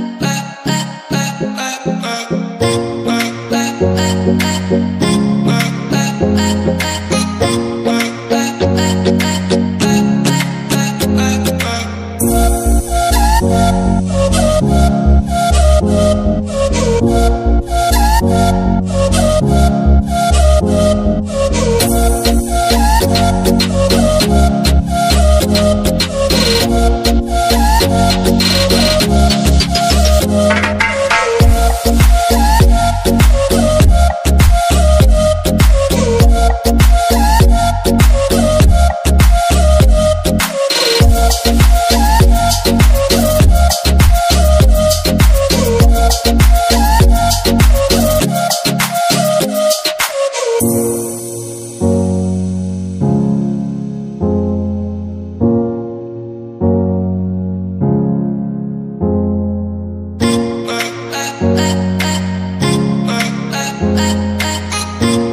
Bye. Bye.